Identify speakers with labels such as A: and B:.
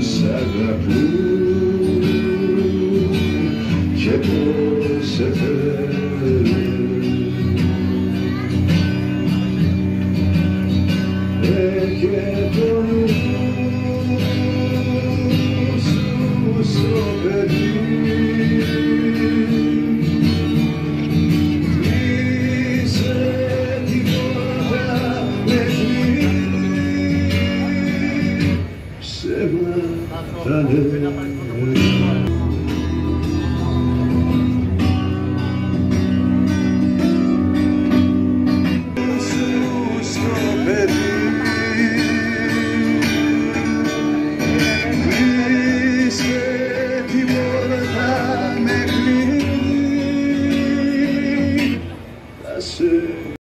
A: σ' αγαπούν και πως σε θέλουν Έχει το νου σου στο παιδί ψέματα